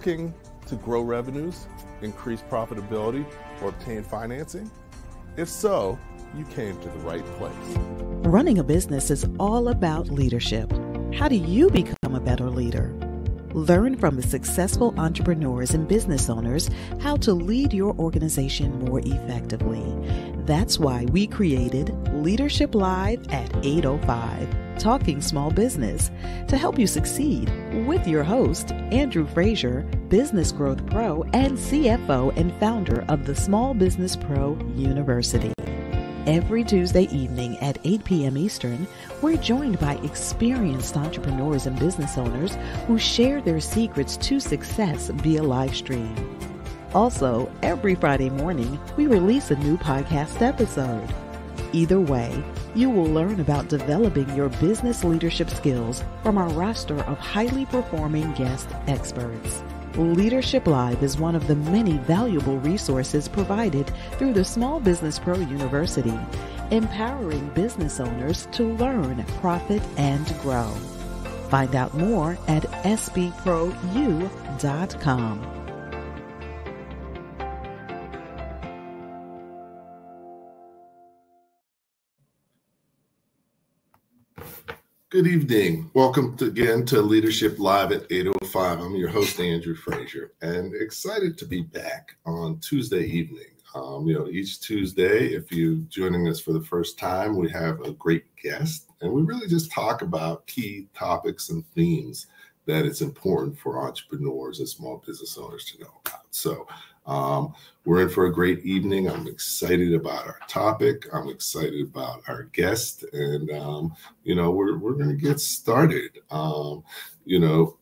Looking to grow revenues, increase profitability, or obtain financing? If so, you came to the right place. Running a business is all about leadership. How do you become a better leader? Learn from the successful entrepreneurs and business owners how to lead your organization more effectively. That's why we created Leadership Live at 805 Talking Small Business to help you succeed with your host, Andrew Frazier, Business Growth Pro and CFO and founder of the Small Business Pro University. Every Tuesday evening at 8 p.m. Eastern, we're joined by experienced entrepreneurs and business owners who share their secrets to success via live stream. Also, every Friday morning, we release a new podcast episode. Either way, you will learn about developing your business leadership skills from our roster of highly performing guest experts. Leadership Live is one of the many valuable resources provided through the Small Business Pro University, empowering business owners to learn, profit, and grow. Find out more at sbpro.u.com. Good evening. Welcome to, again to Leadership Live at 805. I'm your host, Andrew Frazier, and excited to be back on Tuesday evening. Um, you know, each Tuesday, if you're joining us for the first time, we have a great guest, and we really just talk about key topics and themes that it's important for entrepreneurs and small business owners to know about. So, um, we're in for a great evening. I'm excited about our topic. I'm excited about our guest, and um, you know, we're we're going to get started. Um, you know,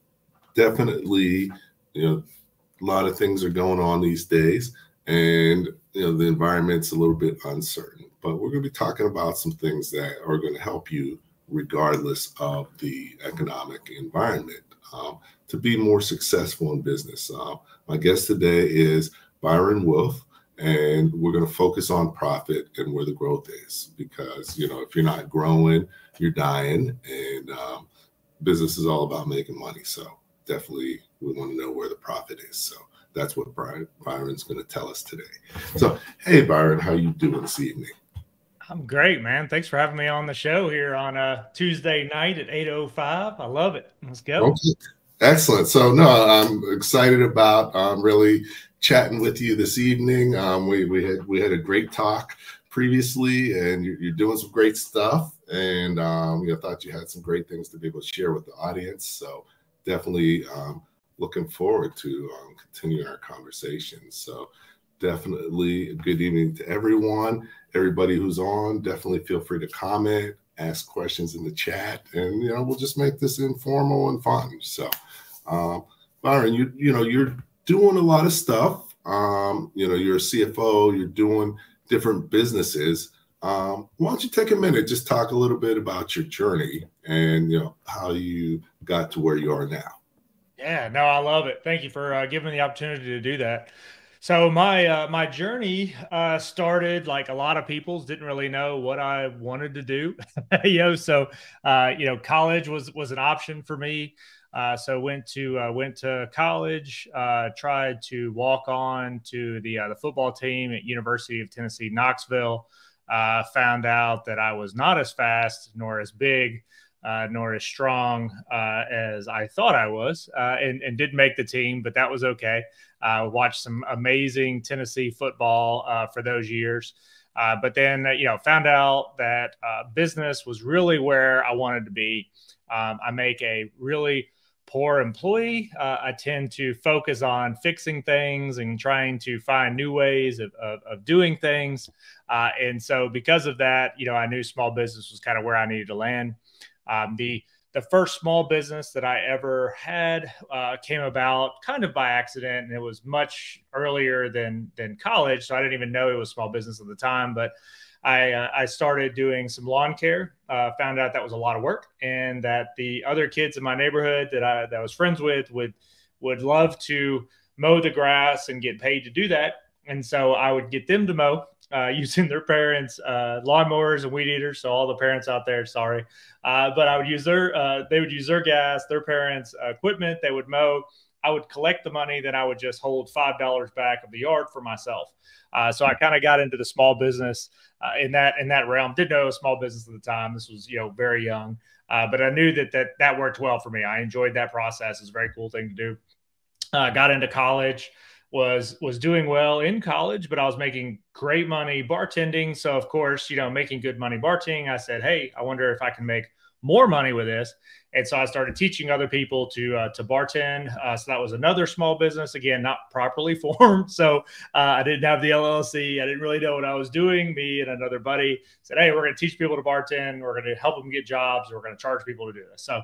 definitely, you know, a lot of things are going on these days, and you know, the environment's a little bit uncertain. But we're going to be talking about some things that are going to help you, regardless of the economic environment, um, to be more successful in business. Um, my guest today is Byron Wolfe, and we're going to focus on profit and where the growth is because you know if you're not growing, you're dying, and um, business is all about making money. So definitely, we want to know where the profit is. So that's what Brian, Byron's going to tell us today. So hey, Byron, how you doing this evening? I'm great, man. Thanks for having me on the show here on a Tuesday night at 8:05. I love it. Let's go. Okay. Excellent. So no, I'm excited about um, really chatting with you this evening. Um, we we had we had a great talk previously, and you're, you're doing some great stuff. And um, you know, thought you had some great things to be able to share with the audience. So definitely um, looking forward to um, continuing our conversation. So definitely good evening to everyone. Everybody who's on, definitely feel free to comment, ask questions in the chat, and you know we'll just make this informal and fun. So. Um, Byron, you you know you're doing a lot of stuff. Um, you know, you're a CFO. You're doing different businesses. Um, why don't you take a minute, just talk a little bit about your journey and you know how you got to where you are now. Yeah, no, I love it. Thank you for uh, giving me the opportunity to do that. So my uh, my journey uh, started like a lot of people's didn't really know what I wanted to do, you know. So uh, you know, college was was an option for me. Uh, so went to uh, went to college, uh, tried to walk on to the the football team at University of Tennessee Knoxville. Found out that I was not as fast nor as big. Uh, nor as strong as I thought I was, and, and did make the team, but that was okay. watched some amazing Tennessee football for those years. Uh, but then, uh, you know, found out that uh, business was really where I wanted to be. Um, I make a really poor employee. Uh, I tend to focus on fixing things and trying to find new ways of, of, of doing things. Uh, and so, because of that, you know, I knew small business was kind of where I needed to land. Um, the the first small business that I ever had uh, came about kind of by accident, and it was much earlier than than college, so I didn't even know it was small business at the time. But I, uh, I started doing some lawn care. Uh, found out that was a lot of work, and that the other kids in my neighborhood that I that I was friends with would would love to mow the grass and get paid to do that. And so I would get them to mow uh, using their parents' uh, lawnmowers and weed eaters. So all the parents out there, sorry, uh, but I would use their uh, they would use their gas, their parents' equipment. They would mow. I would collect the money, then I would just hold five dollars back of the yard for myself. Uh, so I kind of got into the small business uh, in that in that realm. Didn't know a small business at the time. This was you know very young, but I knew that that that worked well for me. I enjoyed that process. It's a very cool thing to do. Got into college was was doing well in college, but I was making great money bartending. So of course, you know, making good money bartending, I said, "Hey, I wonder if I can make more money with this." And so I started teaching other people to uh, to bartend. Uh, so that was another small business, again, not properly formed. So uh, I didn't have the LLC. I didn't really know what I was doing. Me and another buddy said, "Hey, we're going to teach people to bartend. We're going to help them get jobs. We're going to charge people to do this." So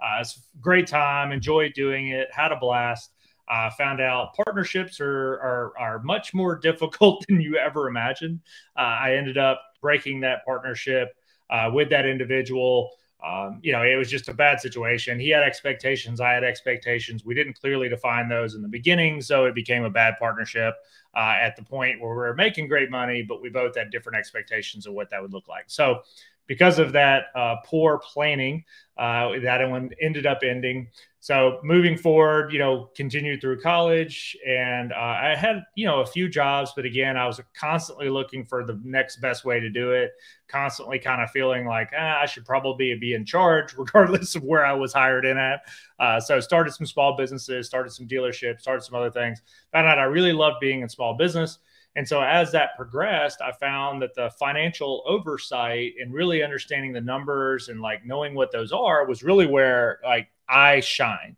uh, it's a great time. Enjoyed doing it. Had a blast. I found out partnerships are, are, are much more difficult than you ever imagined. Uh, I ended up breaking that partnership uh, with that individual. Um, you know, it was just a bad situation. He had expectations, I had expectations. We didn't clearly define those in the beginning, so it became a bad partnership uh, at the point where we are making great money, but we both had different expectations of what that would look like. So, because of that uh, poor planning, uh, that one ended up ending. So moving forward, you know, continued through college, and uh, I had you know a few jobs, but again, I was constantly looking for the next best way to do it. Constantly, kind of feeling like ah, I should probably be in charge, regardless of where I was hired in at. Uh, so started some small businesses, started some dealerships, started some other things. Found out I really loved being in small business. And so as that progressed, I found that the financial oversight and really understanding the numbers and like knowing what those are was really where like I shine.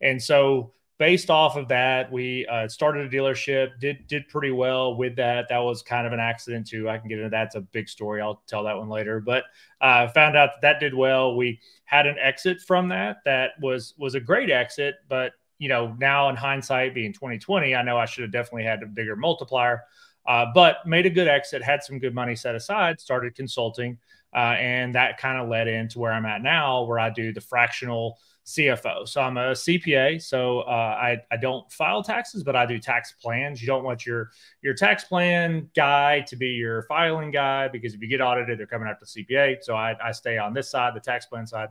And so based off of that, we uh, started a dealership, did did pretty well with that. That was kind of an accident too. I can get into that. It's a big story. I'll tell that one later. But uh, found out that, that did well. We had an exit from that. That was was a great exit, but you know now in hindsight, being 2020, I know I should have definitely had a bigger multiplier. Uh, but made a good exit, had some good money set aside, started consulting, uh, and that kind of led into where I'm at now, where I do the fractional CFO. So I'm a CPA. So uh, I, I don't file taxes, but I do tax plans. You don't want your your tax plan guy to be your filing guy because if you get audited, they're coming after the CPA. So I, I stay on this side, the tax plan side.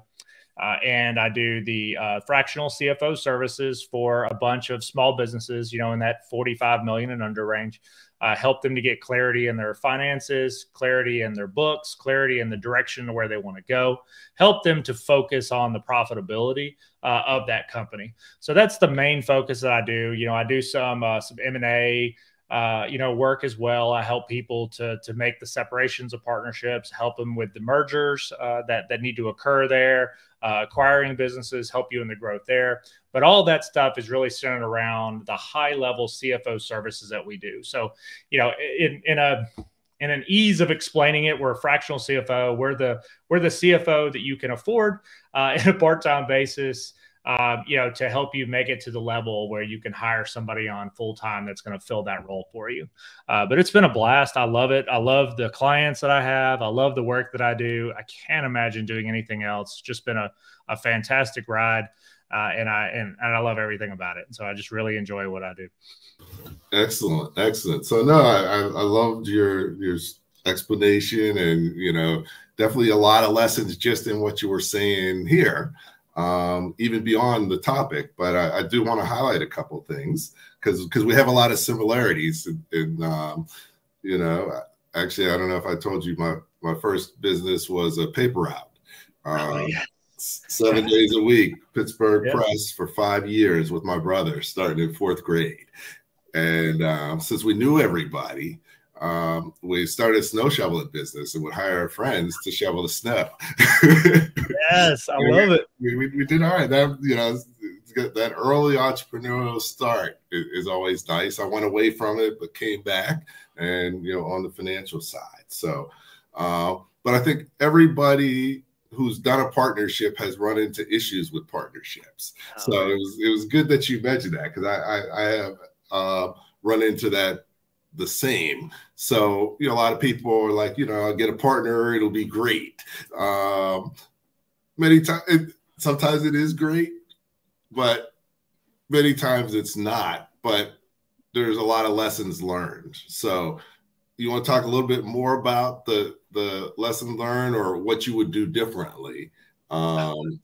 Uh, and I do the uh, fractional CFO services for a bunch of small businesses, you know, in that 45 million and under range uh, help them to get clarity in their finances, clarity in their books, clarity in the direction to where they want to go, help them to focus on the profitability uh, of that company. So that's the main focus that I do. You know, I do some uh, some M and A. Uh, you know, work as well. I help people to to make the separations of partnerships, help them with the mergers uh, that that need to occur there, uh, acquiring businesses, help you in the growth there. But all that stuff is really centered around the high level CFO services that we do. So, you know, in, in a in an ease of explaining it, we're a fractional CFO. We're the we're the CFO that you can afford uh, in a part time basis um, you know, to help you make it to the level where you can hire somebody on full time that's going to fill that role for you. Uh, but it's been a blast. I love it. I love the clients that I have. I love the work that I do. I can't imagine doing anything else. Just been a, a fantastic ride. Uh, and I and, and I love everything about it. So I just really enjoy what I do. Excellent, excellent. So no, I, I loved your your explanation, and you know, definitely a lot of lessons just in what you were saying here um, even beyond the topic. But I, I do want to highlight a couple things because because we have a lot of similarities. In, in um, you know, actually, I don't know if I told you my my first business was a paper route. Oh, um, oh, yeah. Seven days a week, Pittsburgh yeah. Press for five years with my brother, starting in fourth grade. And um, since we knew everybody, um, we started snow shoveling business and would hire our friends to shovel the snow. yes, I love it. We, we, we, did all right. That you know that early entrepreneurial start is, is, always nice. I went away from it, but came back, and you know on the financial side. So, uh, but I think everybody who's done a partnership has run into issues with partnerships. Oh, so it was it was good that you mentioned that because I, I, I have uh, run into that the same. So, you know, a lot of people are like, you know, I'll get a partner, it'll be great. Um, many times, sometimes it is great, but many times it's not. But there's a lot of lessons learned. So, you want to talk a little bit more about the the lesson learned or what you would do differently? Um,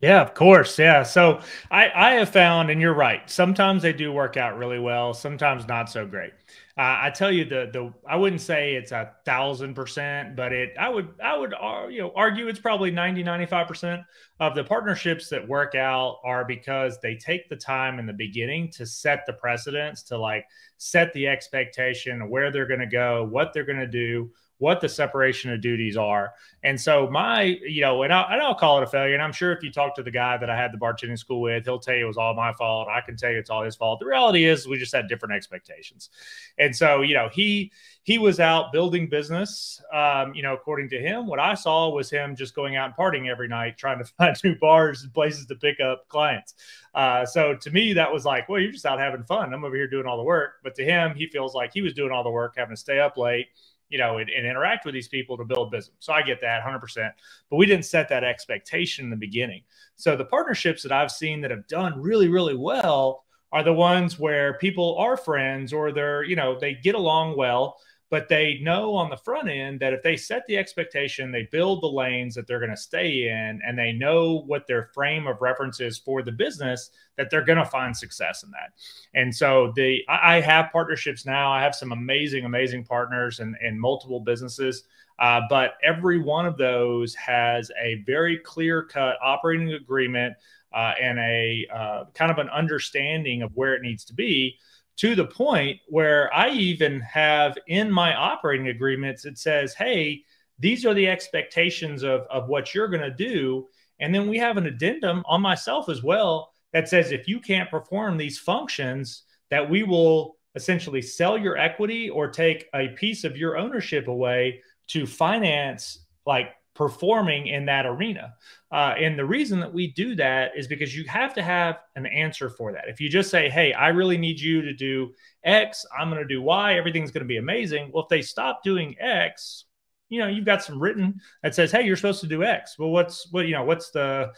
Yeah, of course. Yeah. So I, I have found, and you're right, sometimes they do work out really well, sometimes not so great. Uh, I tell you the the I wouldn't say it's a thousand percent, but it I would I would uh, you know argue it's probably 90 95 percent of the partnerships that work out are because they take the time in the beginning to set the precedents to like set the expectation of where they're going to go, what they're going to do, what the separation of duties are. And so my, you know, and, I, will call it a failure. And I'm sure if you talk to the guy that I had the bartending school with, he'll tell you it was all my fault. I can tell you it's all his fault. The reality is we just had different expectations. And so, you know, he he was out building business. Um, you know, according to him, what I saw was him just going out and partying every night, trying to find new bars and places to pick up clients. Uh, so to me, that was like, well, you're just out having fun. I'm over here doing all the work. But to him, he feels like he was doing all the work, having to stay up late you know, and, and, interact with these people to build business. So I get that 100%. But we didn't set that expectation in the beginning. So the partnerships that I've seen that have done really, really well are the ones where people are friends or they're, you know, they get along well but they know on the front end that if they set the expectation, they build the lanes that they're going to stay in, and they know what their frame of reference is for the business, that they're going to find success in that. And so the I have partnerships now. I have some amazing, amazing partners and, multiple businesses. Uh, but every one of those has a very clear cut operating agreement uh, and a uh, kind of an understanding of where it needs to be to the point where I even have in my operating agreements, it says, hey, these are the expectations of, of what you're going to do. And then we have an addendum on myself as well that says if you can't perform these functions, that we will essentially sell your equity or take a piece of your ownership away to finance like performing in that arena. Uh, and the reason that we do that is because you have to have an answer for that. If you just say, hey, I really need you to do X, I'm going to do Y, everything's going to be amazing. Well, if they stop doing X, you know, you've got some written that says, hey, you're supposed to do X. Well, what's what, you know, what's the,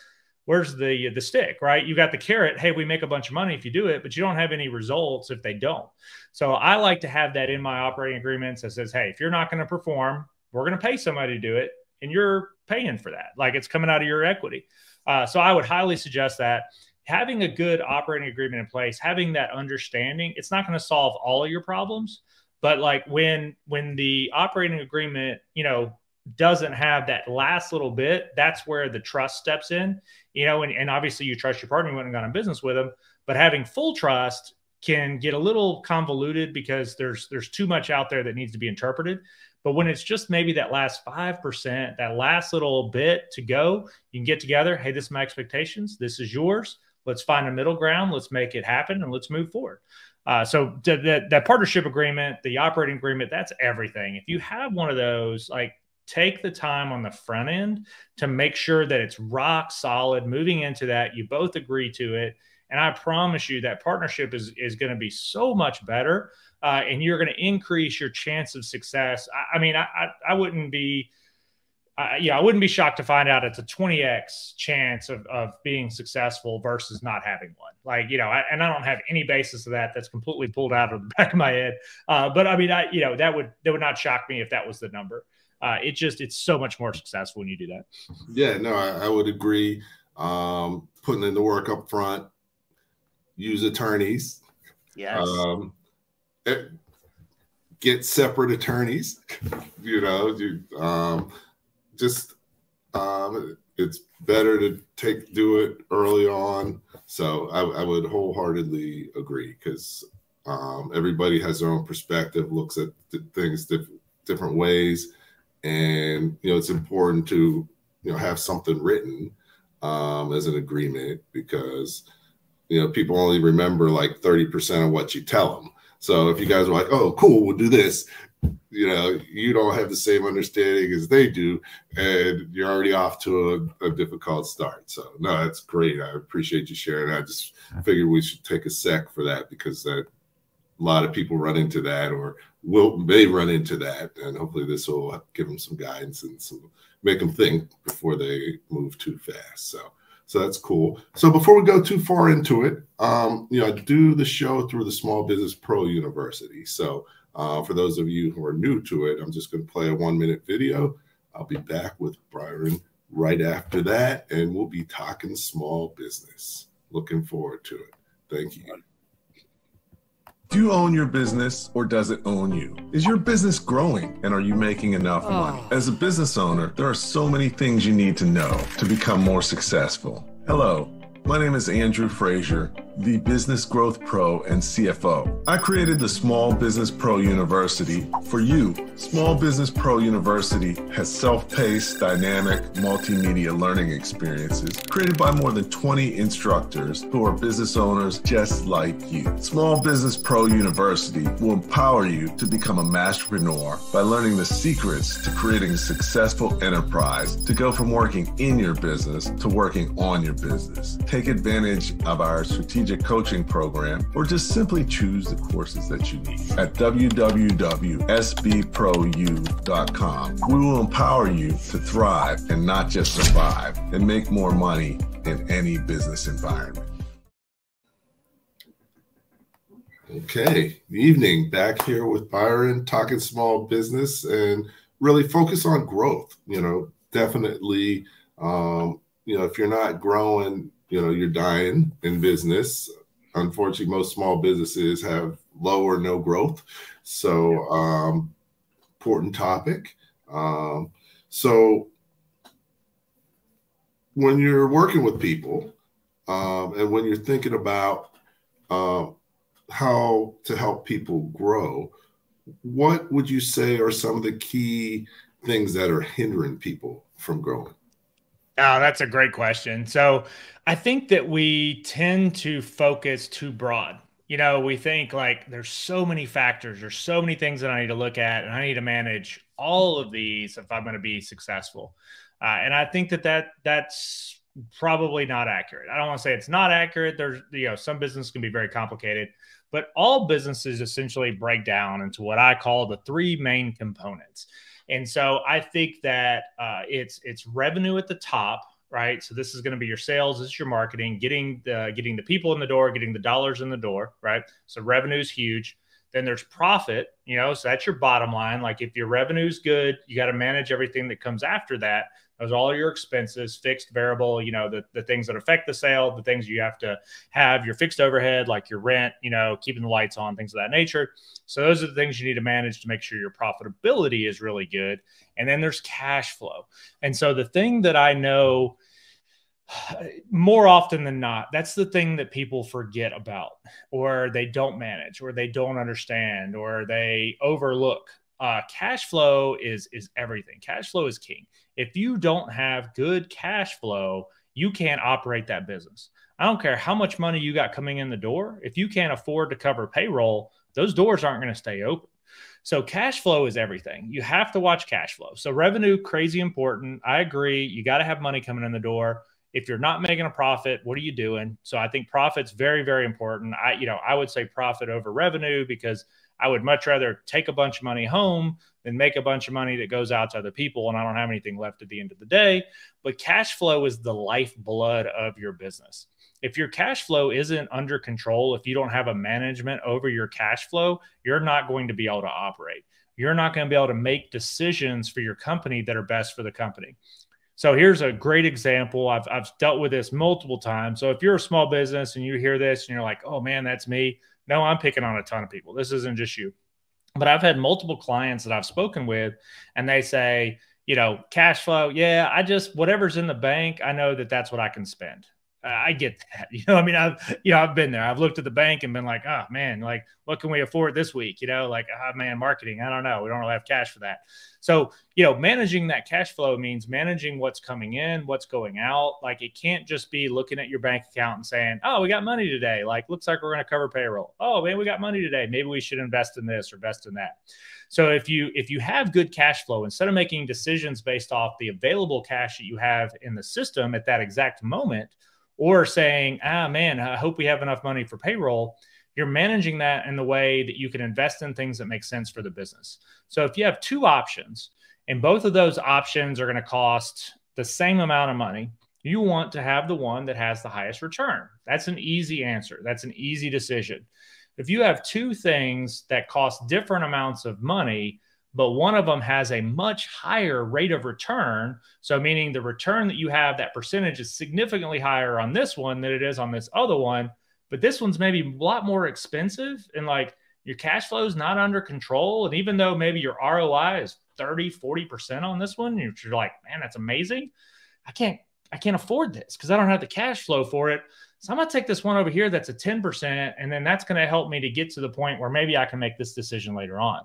where's the the stick right you got the carrot hey we make a bunch of money if you do it but you don't have any results if they don't so i like to have that in my operating agreements that says hey if you're not going to perform we're going to pay somebody to do it and you're paying for that. Like it's coming out of your equity. Uh, so I would highly suggest that having a good operating agreement in place, having that understanding, it's not going to solve all of your problems, but like when when the operating agreement, you know, doesn't have that last little bit, that's where the trust steps in. You know, and, and obviously you trust your partner, you went and gone in business with them, but having full trust can get a little convoluted because there's there's too much out there that needs to be interpreted. But when it's just maybe that last 5%, that last little bit to go, you can get together. Hey, this is my expectations. This is yours. Let's find a middle ground. Let's make it happen and let's move forward. Uh, so that, that partnership agreement, the operating agreement, that's everything. If you have one of those, like take the time on the front end to make sure that it's rock solid moving into that. You both agree to it. And I promise you that partnership is, is going to be so much better uh, and you're going to increase your chance of success. I, I mean, I, I, I, wouldn't be, uh, yeah, I wouldn't be shocked to find out it's a 20x chance of, of being successful versus not having one. Like, you know, I, and I don't have any basis of that. That's completely pulled out of the back of my head. Uh, but I mean, I, you know, that would, that would not shock me if that was the number. Uh, it just, it's so much more successful when you do that. Yeah, no, I, I would agree. Um, putting in the work up front, use attorneys. Yes. Um, get separate attorneys. you know, you, um, just um, it's better to take do it early on. So I, I would wholeheartedly agree because um, everybody has their own perspective, looks at things diff different ways, and you know it's important to you know have something written um, as an agreement because you know people only remember like 30% of what you tell them so if you guys are like, oh, cool, we'll do this, you know, you don't have the same understanding as they do, and you're already off to a, a difficult start. So no, that's great. I appreciate you sharing. I just figured we should take a sec for that because that a lot of people run into that or will may run into that, and hopefully this will give them some guidance and some make them think before they move too fast. So so that's cool. So before we go too far into it, um, you know, I do the show through the Small Business Pro University. So uh, for those of you who are new to it, I'm just going to play a one minute video. I'll be back with Byron right after that, and we'll be talking small business. Looking forward to it. Thank you. Do you own your business or does it own you? Is your business growing and are you making enough money? Oh. As a business owner, there are so many things you need to know to become more successful. Hello. My name is Andrew Frazier, the Business Growth Pro and CFO. I created the Small Business Pro University for you. Small Business Pro University has self paced, dynamic, multimedia learning experiences created by more than 20 instructors who are business owners just like you. Small Business Pro University will empower you to become a masterpreneur by learning the secrets to creating a successful enterprise to go from working in your business to working on your business. Take advantage of our strategic coaching program or just simply choose the courses that you need. At www.sbprou.com, we will empower you to thrive and not just survive and make more money in any business environment. Okay, evening back here with Byron talking small business and really focus on growth. You know, definitely, um, you know, if you're not growing you know you're dying in business. Unfortunately most small businesses have low or no growth. So um, important topic. Um, so when you're working with people um, and when you're thinking about uh, how to help people grow what would you say are some of the key things that are hindering people from growing Oh, that's a great question. So I think that we tend to focus too broad. You know, we think like there's so many factors, there's so many things that I need to look at, and I need to manage all of these if I'm going to be successful. Uh, and I think that that that's probably not accurate. I don't want to say it's not accurate. There's you know some business can be very complicated, but all businesses essentially break down into what I call the three main components. And so I think that uh, it's it's revenue at the top, right? So this is going to be your sales, this is your marketing, getting the getting the people in the door, getting the dollars in the door, right? So revenue is huge. Then there's profit, you know, so that's your bottom line. Like if your revenue is good, you got to manage everything that comes after that. Those all your expenses, fixed, variable, you know, the, the things that affect the sale, the things you have to have, your fixed overhead, like your rent, you know, keeping the lights on, things of that nature. So those are the things you need to manage to make sure your profitability is really good. And then there's cash flow. And so the thing that I know more often than not, that's the thing that people forget about, or they don't manage, or they don't understand, or they overlook. Uh, cash flow is is everything. Cash flow is king if you don't have good cash flow, you can't operate that business. I don't care how much money you got coming in the door. If you can't afford to cover payroll, those doors aren't going to stay open. So cash flow is everything. You have to watch cash flow. So revenue crazy important. I agree. You got to have money coming in the door. If you're not making a profit, what are you doing? So I think profit's very very important. I you know, I would say profit over revenue because I would much rather take a bunch of money home than make a bunch of money that goes out to other people and I don't have anything left at the end of the day. But cash flow is the lifeblood of your business. If your cash flow isn't under control, if you don't have a management over your cash flow, you're not going to be able to operate. You're not going to be able to make decisions for your company that are best for the company. So here's a great example. I've, I've dealt with this multiple times. So if you're a small business and you hear this and you're like, oh man, that's me. No, I'm picking on a ton of people. This isn't just you. But I've had multiple clients that I've spoken with, and they say, you know, cash flow. Yeah, I just, whatever's in the bank, I know that that's what I can spend. I get that. You know, I mean, I've, you know, I've been there. I've looked at the bank and been like, oh man, like what can we afford this week? You know, like, oh man, marketing. I don't know. We don't really have cash for that. So, you know, managing that cash flow means managing what's coming in, what's going out. Like it can't just be looking at your bank account and saying, oh, we got money today. Like, looks like we're going to cover payroll. Oh man, we got money today. Maybe we should invest in this or invest in that. So if you if you have good cash flow, instead of making decisions based off the available cash that you have in the system at that exact moment, or saying, ah, man, I hope we have enough money for payroll. You're managing that in the way that you can invest in things that make sense for the business. So if you have two options and both of those options are going to cost the same amount of money, you want to have the one that has the highest return. That's an easy answer. That's an easy decision. If you have two things that cost different amounts of money, but one of them has a much higher rate of return. So, meaning the return that you have, that percentage is significantly higher on this one than it is on this other one. But this one's maybe a lot more expensive and like your cash flow is not under control. And even though maybe your ROI is 30, 40% on this one, you're like, man, that's amazing. I can't, I can't afford this because I don't have the cash flow for it. So I'm going to take this one over here that's a 10%, and then that's going to help me to get to the point where maybe I can make this decision later on.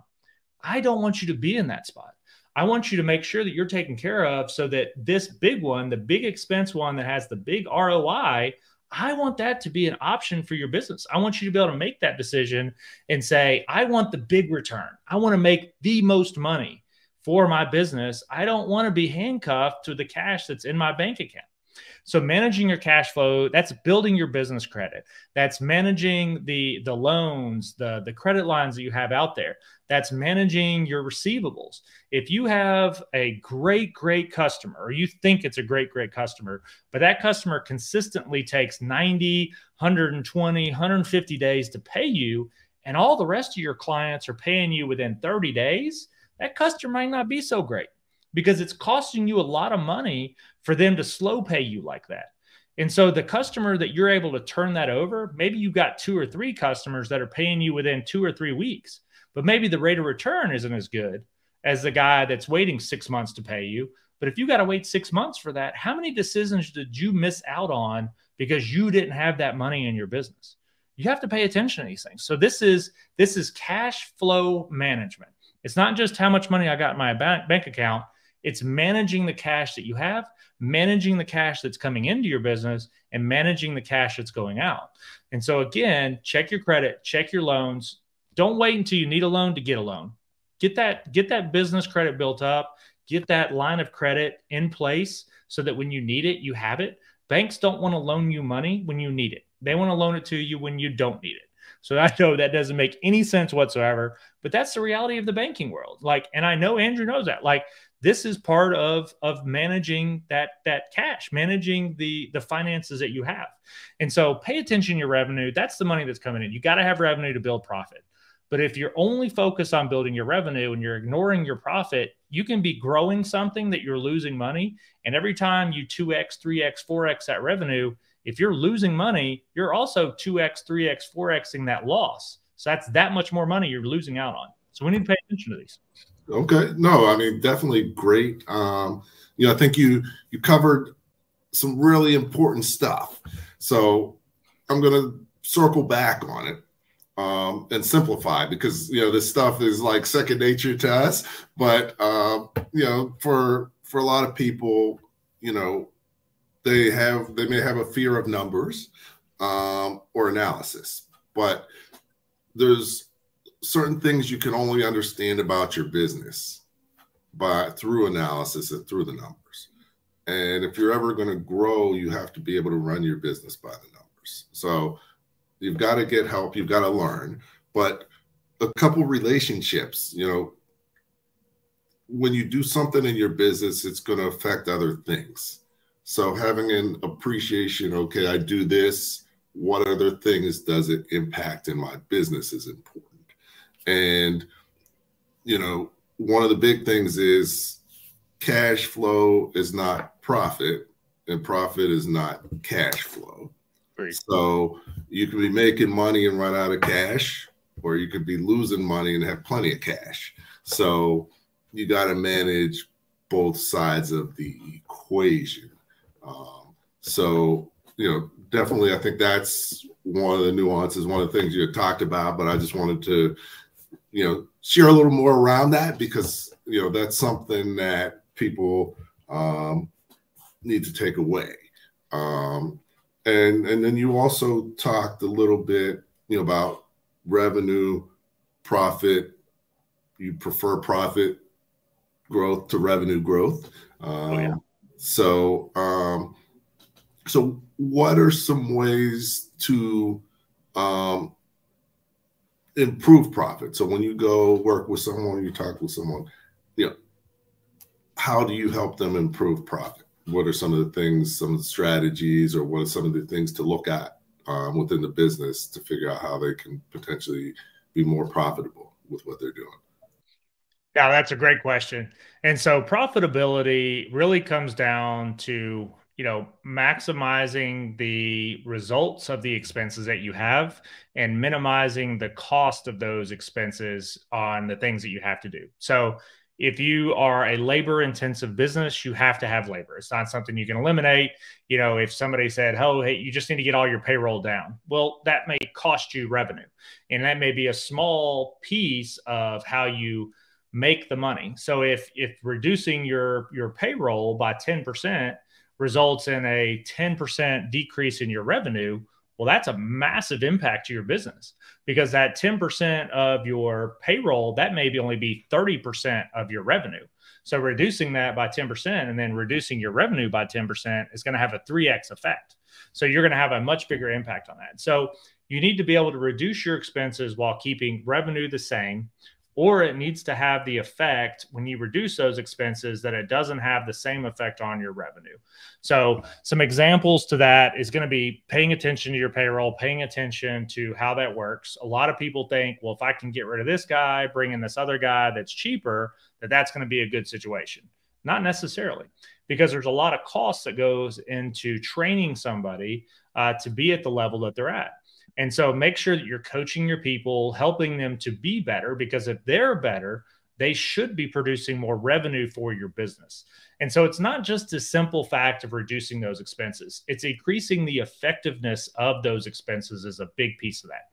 I don't want you to be in that spot. I want you to make sure that you're taken care of so that this big one, the big expense one that has the big ROI, I want that to be an option for your business. I want you to be able to make that decision and say, I want the big return. I want to make the most money for my business. I don't want to be handcuffed to the cash that's in my bank account. So managing your cash flow, that's building your business credit. That's managing the the loans, the the credit lines that you have out there. That's managing your receivables. If you have a great great customer or you think it's a great great customer, but that customer consistently takes 90, 120, 150 days to pay you and all the rest of your clients are paying you within 30 days, that customer might not be so great because it's costing you a lot of money for them to slow pay you like that. And so the customer that you're able to turn that over, maybe you've got two or three customers that are paying you within two or three weeks, but maybe the rate of return isn't as good as the guy that's waiting six months to pay you. But if you got to wait six months for that, how many decisions did you miss out on because you didn't have that money in your business? You have to pay attention to these things. So this is this is cash flow management. It's not just how much money I got in my bank bank account. It's managing the cash that you have, managing the cash that's coming into your business, and managing the cash that's going out. And so, again, check your credit, check your loans. Don't wait until you need a loan to get a loan. Get that get that business credit built up. Get that line of credit in place so that when you need it, you have it. Banks don't want to loan you money when you need it. They want to loan it to you when you don't need it. So I know that doesn't make any sense whatsoever, but that's the reality of the banking world. Like, and I know Andrew knows that. Like, this is part of of managing that that cash managing the the finances that you have. And so pay attention to your revenue. That's the money that's coming in. You got to have revenue to build profit. But if you're only focused on building your revenue and you're ignoring your profit you can be growing something that you're losing money. And every time you 2x 3x 4x that revenue if you're losing money you're also 2x 3x 4xing that loss so that's that much more money you're losing out on so we need to pay attention to these Okay. No, I mean definitely great. Um, you know, I think you you covered some really important stuff. So I'm gonna circle back on it um, and simplify because you know this stuff is like second nature to us. But uh, you know, for for a lot of people, you know, they have they may have a fear of numbers um, or analysis, but there's certain things you can only understand about your business by through analysis and through the numbers. And if you're ever going to grow, you have to be able to run your business by the numbers. So you've got to get help, you've got to learn. But a couple relationships, you know, when you do something in your business, it's going to affect other things. So having an appreciation, okay, I do this. What other things does it impact in my business is important. And, you know, one of the big things is cash flow is not profit, and profit is not cash flow. Right. So you could be making money and run out of cash, or you could be losing money and have plenty of cash. So you got to manage both sides of the equation. Um, so, you know, definitely, I think that's one of the nuances, one of the things you had talked about, but I just wanted to you know, share a little more around that because, you know, that's something that people um, need to take away. Um, and, and then you also talked a little bit, you know, about revenue, profit. You prefer profit growth to revenue growth. Um, oh, yeah. So, um, so what are some ways to um, improve profit. So when you go work with someone, you talk with someone, you know, how do you help them improve profit? What are some of the things, some of the strategies, or what are some of the things to look at um, within the business to figure out how they can potentially be more profitable with what they're doing? Yeah, that's a great question. And so profitability really comes down to, you know, maximizing the results of the expenses that you have and minimizing the cost of those expenses on the things that you have to do. So if you are a labor intensive business, you have to have labor. It's not something you can eliminate. You know, if somebody said, Oh, hey, you just need to get all your payroll down, well, that may cost you revenue. And that may be a small piece of how you make the money. So if if reducing your your payroll by 10% results in a 10% decrease in your revenue, well, that's a massive impact to your business because that 10% of your payroll, that may be only be 30% of your revenue. So reducing that by 10% and then reducing your revenue by 10% is going to have a 3x effect. So you're going to have a much bigger impact on that. So you need to be able to reduce your expenses while keeping revenue the same or it needs to have the effect when you reduce those expenses that it doesn't have the same effect on your revenue. So, some examples to that is going to be paying attention to your payroll, paying attention to how that works. A lot of people think, well, if I can get rid of this guy, bring in this other guy that's cheaper, that that's going to be a good situation. Not necessarily, because there's a lot of costs that goes into training somebody uh, to be at the level that they're at. And so make sure that you're coaching your people, helping them to be better, because if they're better, they should be producing more revenue for your business. And so it's not just a simple fact of reducing those expenses, it's increasing the effectiveness of those expenses is a big piece of that.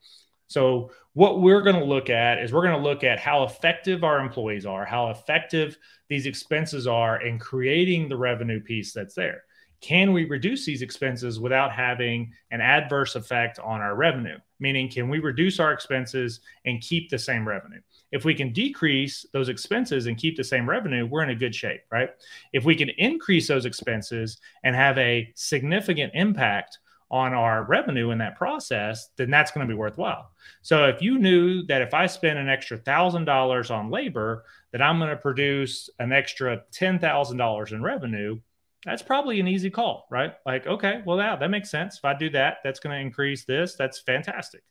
So, what we're going to look at is we're going to look at how effective our employees are, how effective these expenses are in creating the revenue piece that's there can we reduce these expenses without having an adverse effect on our revenue? Meaning, can we reduce our expenses and keep the same revenue? If we can decrease those expenses and keep the same revenue, we're in a good shape, right? If we can increase those expenses and have a significant impact on our revenue in that process, then that's going to be worthwhile. So if you knew that if I spend an extra thousand dollars on labor, that I'm going to produce an extra ten thousand dollars in revenue, that's probably an easy call, right? Like, okay, well, yeah, that makes sense. If I do that, that's going to increase this. That's fantastic.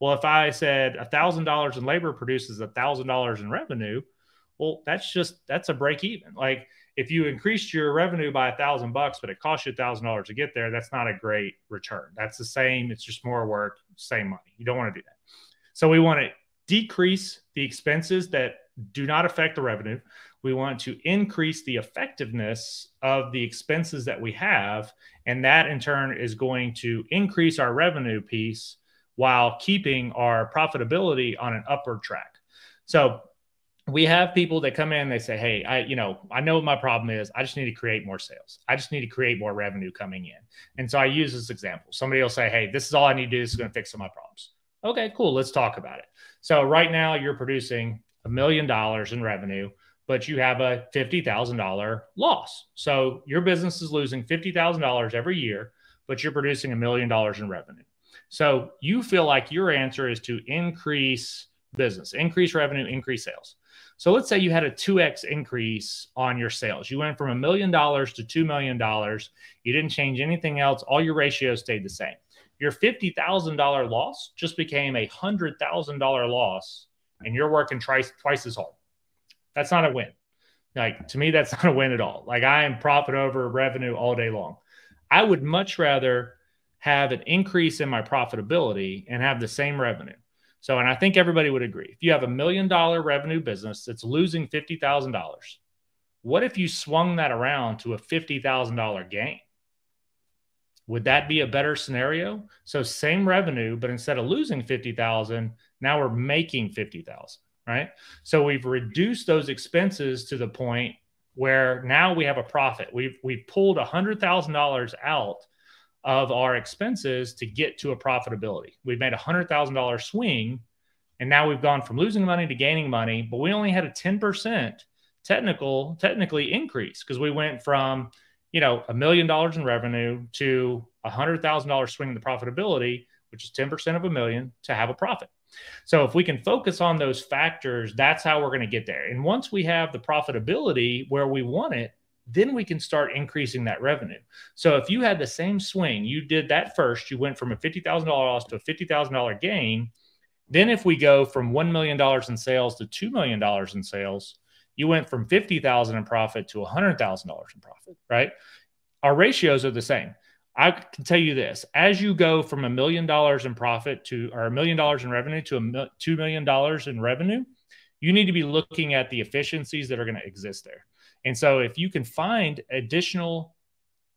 Well, if I said a thousand dollars in labor produces a thousand dollars in revenue, well, that's just that's a break even. Like if you increased your revenue by a thousand bucks, but it cost you a thousand dollars to get there, that's not a great return. That's the same. It's just more work, same money. You don't want to do that. So we want to decrease the expenses that do not affect the revenue. We want to increase the effectiveness of the expenses that we have. And that in turn is going to increase our revenue piece while keeping our profitability on an upward track. So we have people that come in they say hey i you know i know what my problem is. I just need to create more sales. I just need to create more revenue coming in. And so i use this example. Somebody will say hey this is all i need to do. This is going to fix all my problems. Okay cool. Let's talk about it. So right now you're producing a million dollars in revenue but you have a $50,000 loss. So your business is losing $50,000 every year, but you're producing a million dollars in revenue. So you feel like your answer is to increase business, increase revenue, increase sales. So let's say you had a 2x increase on your sales. You went from a million dollars to $2 million. You didn't change anything else. All your ratios stayed the same. Your $50,000 loss just became a $100,000 loss, and you're working twice, twice as hard. That's not a win. Like to me, that's not a win at all. Like I am profit over revenue all day long. I would much rather have an increase in my profitability and have the same revenue. So, and I think everybody would agree. If you have a million dollar revenue business that's losing $50,000, what if you swung that around to a $50,000 gain? Would that be a better scenario? So, same revenue, but instead of losing 50,000, now we're making 50,000 right? So we've reduced those expenses to the point where now we have a profit. We've we've pulled $100,000 out of our expenses to get to a profitability. We've made a $100,000 swing and now we've gone from losing money to gaining money, but we only had a 10% technical technically increase because we went from, you know, a million dollars in revenue to a $100,000 swing in the profitability, which is 10% of a million to have a profit. So if we can focus on those factors, that's how we're going to get there. And once we have the profitability where we want it, then we can start increasing that revenue. So if you had the same swing, you did that first, you went from a $50,000 loss to a $50,000 gain. Then if we go from $1 million in sales to $2 million in sales, you went from 50,000 in profit to $100,000 in profit, right? Our ratios are the same. I can tell you this as you go from a million dollars in profit to, or a million dollars in revenue to a $2 million in revenue, you need to be looking at the efficiencies that are going to exist there. And so if you can find additional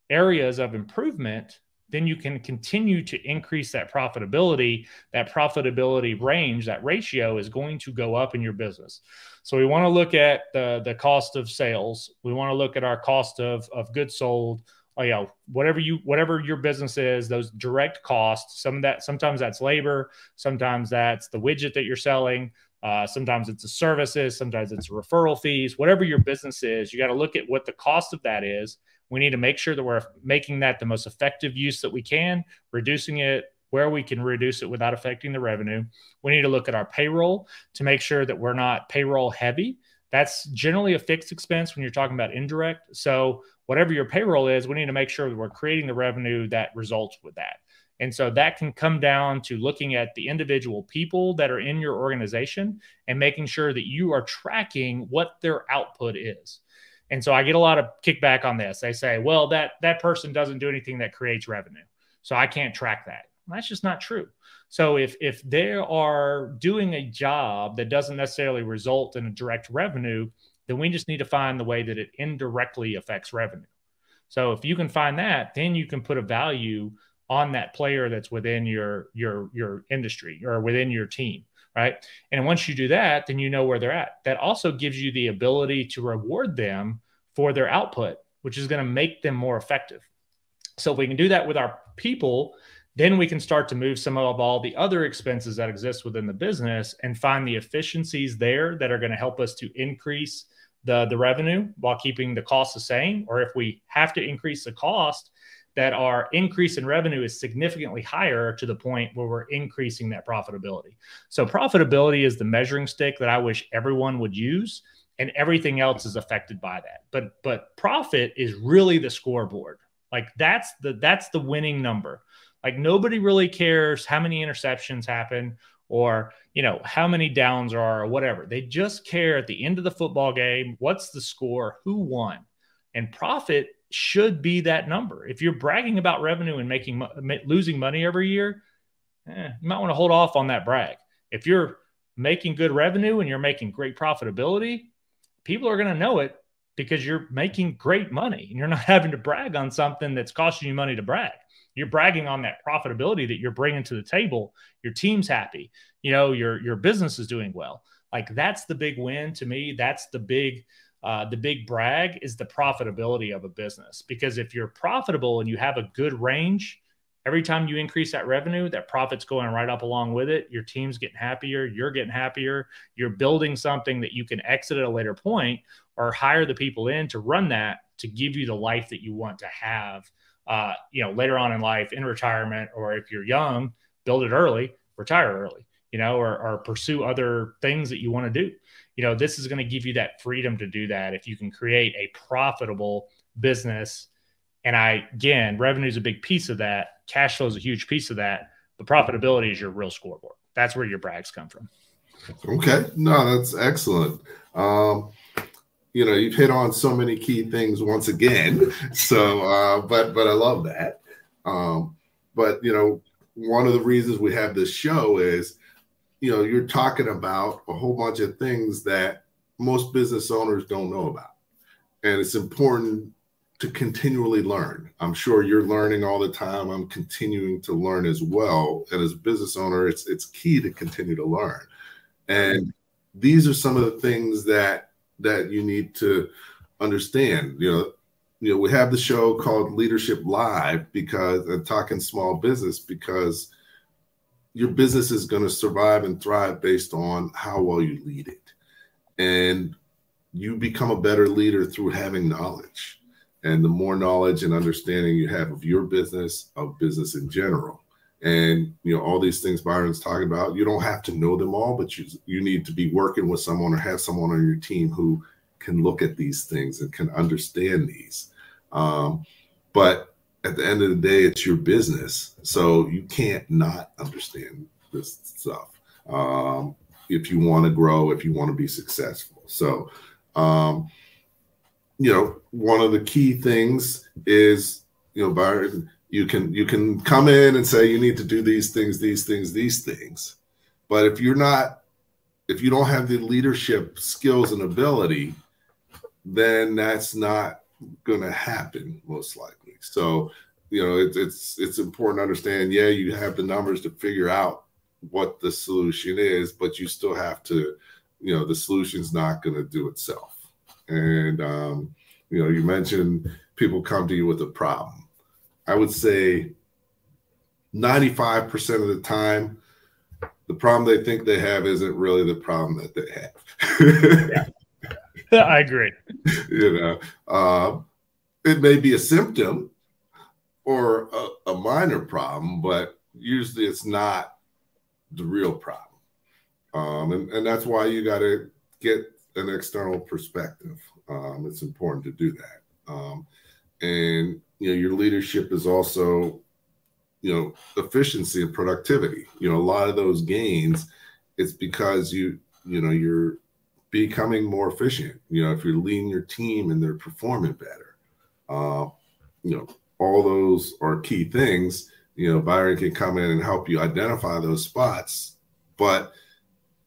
areas of improvement, then you can continue to increase that profitability. That profitability range, that ratio is going to go up in your business. So we want to look at the, the cost of sales. We want to look at our cost of, of goods sold. Oh, you know, whatever you whatever your business is, those direct costs. Some of that sometimes that's labor, sometimes that's the widget that you're selling, uh, sometimes it's the services, sometimes it's referral fees, whatever your business is, you got to look at what the cost of that is. We need to make sure that we're making that the most effective use that we can, reducing it where we can reduce it without affecting the revenue. We need to look at our payroll to make sure that we're not payroll heavy. That's generally a fixed expense when you're talking about indirect. So, whatever your payroll is, we need to make sure that we're creating the revenue that results with that. And so that can come down to looking at the individual people that are in your organization and making sure that you are tracking what their output is. And so I get a lot of kickback on this. They say, well, that that person doesn't do anything that creates revenue. So I can't track that. Well, that's just not true. So if if they are doing a job that doesn't necessarily result in a direct revenue, then we just need to find the way that it indirectly affects revenue. So if you can find that, then you can put a value on that player that's within your your your industry or within your team right? And once you do that then you know where they're at. That also gives you the ability to reward them for their output which is going to make them more effective. So if we can do that with our people then we can start to move some of all the other expenses that exist within the business and find the efficiencies there that are going to help us to increase the the revenue while keeping the cost the same or if we have to increase the cost that our increase in revenue is significantly higher to the point where we're increasing that profitability. So, profitability is the measuring stick that I wish everyone would use, and everything else is affected by that. But, but profit is really the scoreboard. Like that's the that's the winning number. Like nobody really cares how many interceptions happen or you know how many downs are or whatever. They just care at the end of the football game, what's the score, who won. And profit should be that number. If you're bragging about revenue and making losing money every year, eh, you might want to hold off on that brag. If you're making good revenue and you're making great profitability, people are going to know it because you're making great money and you're not having to brag on something that's costing you money to brag. You're bragging on that profitability that you're bringing to the table. Your team's happy. You know, your your business is doing well. Like that's the big win to me. That's the big uh, the big brag is the profitability of a business because if you're profitable and you have a good range every time you increase that revenue that profit's going right up along with it your team's getting happier you're getting happier you're building something that you can exit at a later point or hire the people in to run that to give you the life that you want to have uh, you know later on in life in retirement or if you're young build it early retire early you know or, or pursue other things that you want to do you know, this is going to give you that freedom to do that if you can create a profitable business. And I, again, revenue is a big piece of that. Cash flow is a huge piece of that. But profitability is your real scoreboard. That's where your brags come from. Okay. No, that's excellent. Um, you know, you've hit on so many key things once again. So, uh, but, but I love that. Um, but, you know, one of the reasons we have this show is you know, you're talking about a whole bunch of things that most business owners don't know about. And it's important to continually learn. I'm sure you're learning all the time. I'm continuing to learn as well. And as a business owner, it's it's key to continue to learn. And these are some of the things that that you need to understand. You know, you know, we have the show called Leadership Live because and talking small business because your business is going to survive and thrive based on how well you lead it. And you become a better leader through having knowledge. And the more knowledge and understanding you have of your business, of business in general, and you know all these things Byron's talking about, you don't have to know them all, but you you need to be working with someone or have someone on your team who can look at these things and can understand these. Um, but at the end of the day, it's your business. So you can't not understand this stuff um, if you want to grow, if you want to be successful. So Um, you know, one of the key things is, you know, Byron, you can you can come in and say you need to do these things, these things, these things. But if you're not, if you don't have the leadership skills and ability, then that's not going to happen most likely. So, you know, it, it's it's important to understand. Yeah, you have the numbers to figure out what the solution is, but you still have to, you know, the solution's not going to do itself. And um, you know, you mentioned people come to you with a problem. I would say 95% of the time, the problem they think they have isn't really the problem that they have. yeah. I agree. You know, uh, it may be a symptom or a, a minor problem, but usually it's not the real problem. Um, and, and that's why you got to get an external perspective. Um, it's important to do that. Um, and, you know, your leadership is also, you know, efficiency and productivity. You know, a lot of those gains, it's because you, you know, you're becoming more efficient. You know, if you're leading your team and they're performing better, uh, you know, all those are key things. You know, Byron can come in and help you identify those spots, but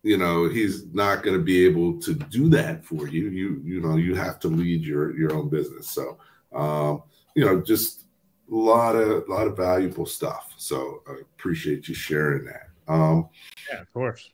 you know he's not going to be able to do that for you. You you know you have to lead your your own business. So um, you know, just a lot of a lot of valuable stuff. So I appreciate you sharing that. Um, yeah, of course.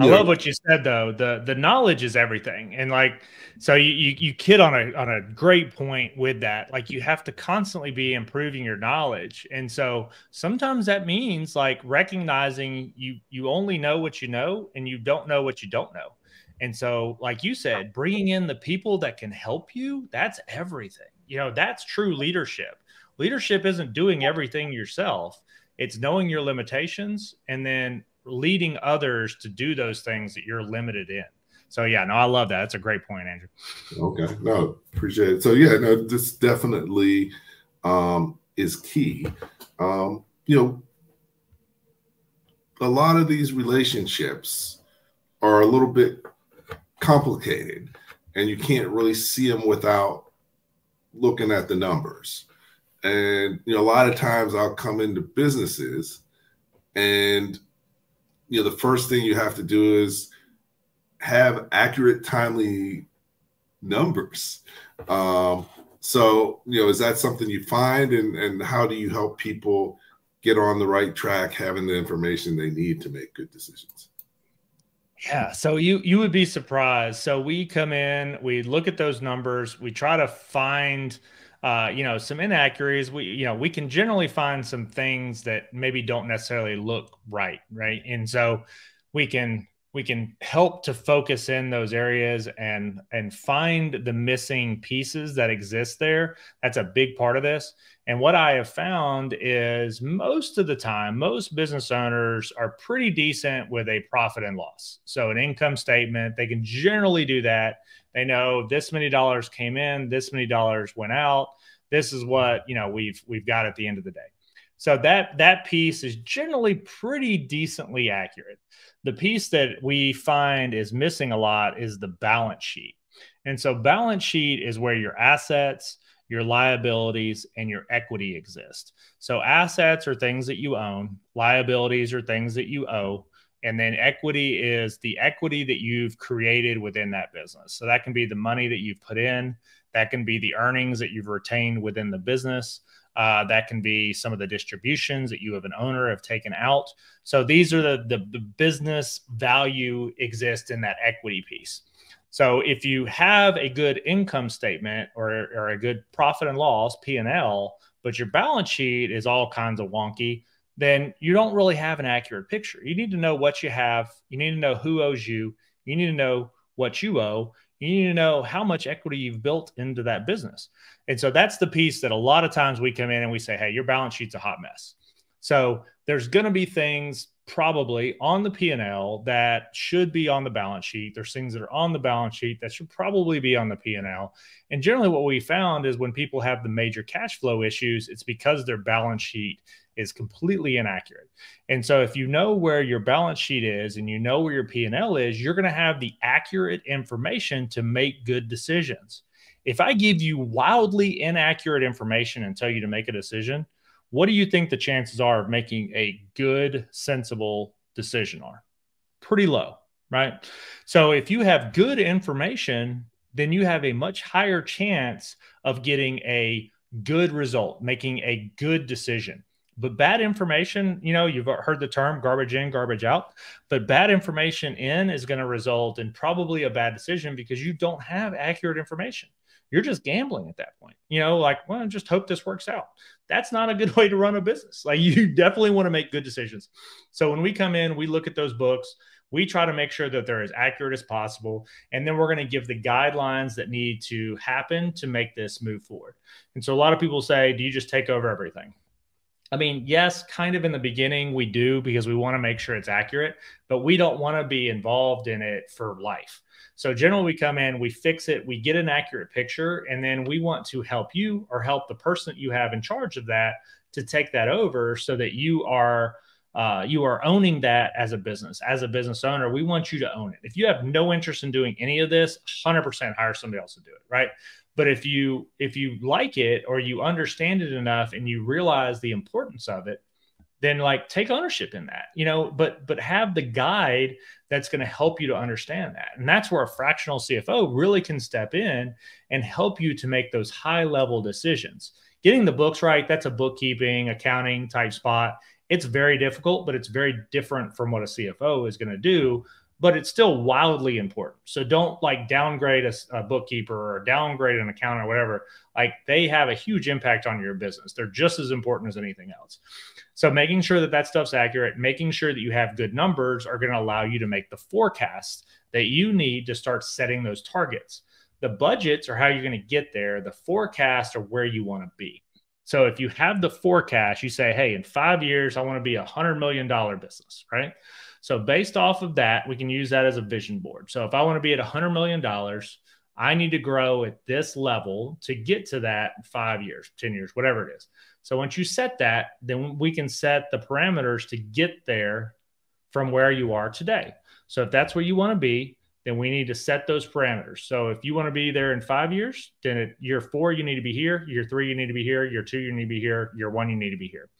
I love what you said though. The the knowledge is everything. And like so you, you you kid on a on a great point with that. Like you have to constantly be improving your knowledge. And so sometimes that means like recognizing you you only know what you know and you don't know what you don't know. And so like you said, bringing in the people that can help you, that's everything. You know, that's true leadership. Leadership isn't doing everything yourself. It's knowing your limitations and then leading others to do those things that you're limited in. So yeah, no, I love that. That's a great point, Andrew. Okay, no, appreciate it. So yeah, no, this definitely um, is key. Um, you know, a lot of these relationships are a little bit complicated, and you can't really see them without looking at the numbers. And you know, a lot of times I'll come into businesses and you know the first thing you have to do is have accurate timely numbers. Um, so you know is that something you find? And and how do you help people get on the right track having the information they need to make good decisions yeah so you you would be surprised so we come in we look at those numbers we try to find uh, you know, some inaccuracies. We, you know, we can generally find some things that maybe don't necessarily look right, right? And so we can we can help to focus in those areas and and find the missing pieces that exist there. That's a big part of this. And what I have found is most of the time, most business owners are pretty decent with a profit and loss. So an income statement, they can generally do that they know this many dollars came in, this many dollars went out. This is what you know we've we've got at the end of the day. So that that piece is generally pretty decently accurate. The piece that we find is missing a lot is the balance sheet. And so balance sheet is where your assets, your liabilities and your equity exist. So assets are things that you own, liabilities are things that you owe, and then equity is the equity that you've created within that business. So that can be the money that you've put in, that can be the earnings that you've retained within the business. Uh, that can be some of the distributions that you have an owner have taken out. So these are the, the, the business value exist in that equity piece. So if you have a good income statement or, or a good profit and loss P and L, but your balance sheet is all kinds of wonky, then you don't really have an accurate picture. You need to know what you have. You need to know who owes you. You need to know what you owe. You need to know how much equity you've built into that business. And so that's the piece that a lot of times we come in and we say, hey, your balance sheet's a hot mess. So there's going to be things probably on the P&L that should be on the balance sheet. There's things that are on the balance sheet that should probably be on the P&L. And generally what we found is when people have the major cash flow issues, it's because their balance sheet is completely inaccurate. And so if you know where your balance sheet is and you know where your P&L is, you're going to have the accurate information to make good decisions. If I give you wildly inaccurate information and tell you to make a decision, what do you think the chances are of making a good, sensible decision are? Pretty low, right? So if you have good information, then you have a much higher chance of getting a good result, making a good decision. But bad information, you know, you've heard the term garbage in, garbage out, but bad information in is going to result in probably a bad decision because you don't have accurate information you're just gambling at that point. You know, like, well, just hope this works out. That's not a good way to run a business. Like, you definitely want to make good decisions. So when we come in, we look at those books. We try to make sure that they're as accurate as possible. And then we're going to give the guidelines that need to happen to make this move forward. And so a lot of people say, do you just take over everything? I mean, yes, kind of in the beginning we do because we want to make sure it's accurate, but we don't want to be involved in it for life. So generally we come in, we fix it, we get an accurate picture, and then we want to help you or help the person that you have in charge of that to take that over so that you are uh, you are owning that as a business. As a business owner, we want you to own it. If you have no interest in doing any of this, 100% hire somebody else to do it, right? But if you if you like it or you understand it enough and you realize the importance of it, then like take ownership in that you know but but have the guide that's going to help you to understand that. And that's where a fractional cfo really can step in and help you to make those high level decisions. Getting the books right that's a bookkeeping accounting type spot. It's very difficult but it's very different from what a cfo is going to do but it's still wildly important. So don't like downgrade a, a, bookkeeper or downgrade an accountant or whatever. Like they have a huge impact on your business. They're just as important as anything else. So making sure that that stuff's accurate, making sure that you have good numbers are going to allow you to make the forecast that you need to start setting those targets. The budgets are how you're going to get there. The forecast are where you want to be. So if you have the forecast, you say, hey, in five years, I want to be a $100 million business, right? So based off of that, we can use that as a vision board. So if I want to be at $100 million, I need to grow at this level to get to that five years, 10 years, whatever it is. So once you set that, then we can set the parameters to get there from where you are today. So if that's where you want to be, then we need to set those parameters. So if you want to be there in five years, then at year four, you need to be here. Year three, you need to be here. Year two, you need to be here. Year one, you need to be here.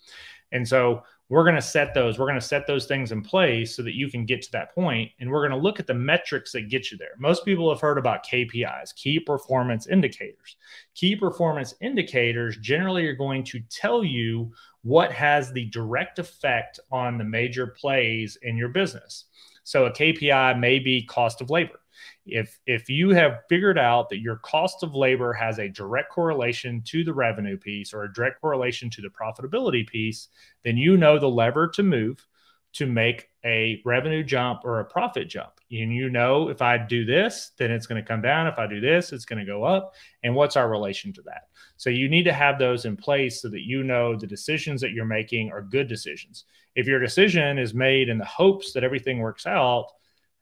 And so we're going to set those we're going to set those things in place so that you can get to that point and we're going to look at the metrics that get you there. Most people have heard about kpis key performance indicators. Key performance indicators generally are going to tell you what has the direct effect on the major plays in your business. So a kpi may be cost of labor if if you have figured out that your cost of labor has a direct correlation to the revenue piece or a direct correlation to the profitability piece then you know the lever to move to make a revenue jump or a profit jump. And you know if i do this then it's going to come down. If i do this it's going to go up. And what's our relation to that? So you need to have those in place so that you know the decisions that you're making are good decisions. If your decision is made in the hopes that everything works out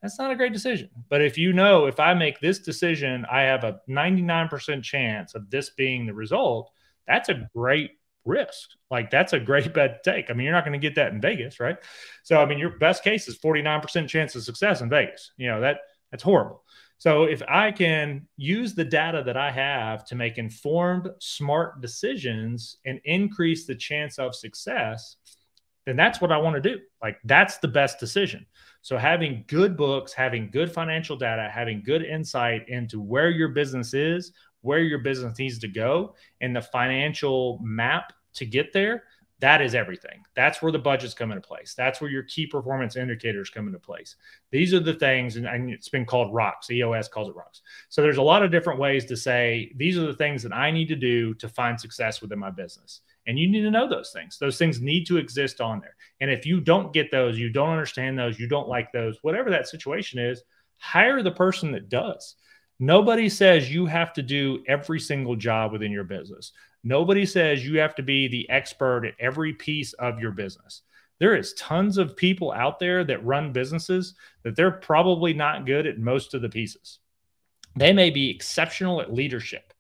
that's not a great decision. But if you know if I make this decision, I have a 99% chance of this being the result, that's a great risk. Like that's a great bet to take. I mean, you're not going to get that in Vegas, right? So I mean, your best case is 49% chance of success in Vegas. You know, that that's horrible. So if I can use the data that I have to make informed, smart decisions and increase the chance of success, then that's what I want to do. Like that's the best decision. So having good books, having good financial data, having good insight into where your business is, where your business needs to go, and the financial map to get there, that is everything. That's where the budgets come into place. That's where your key performance indicators come into place. These are the things, and, it's been called rocks. EOS calls it rocks. So there's a lot of different ways to say these are the things that I need to do to find success within my business. And you need to know those things. Those things need to exist on there. And if you don't get those, you don't understand those, you don't like those, whatever that situation is, hire the person that does. Nobody says you have to do every single job within your business. Nobody says you have to be the expert at every piece of your business. there is tons of people out there that run businesses that they're probably not good at most of the pieces. They may be exceptional at leadership.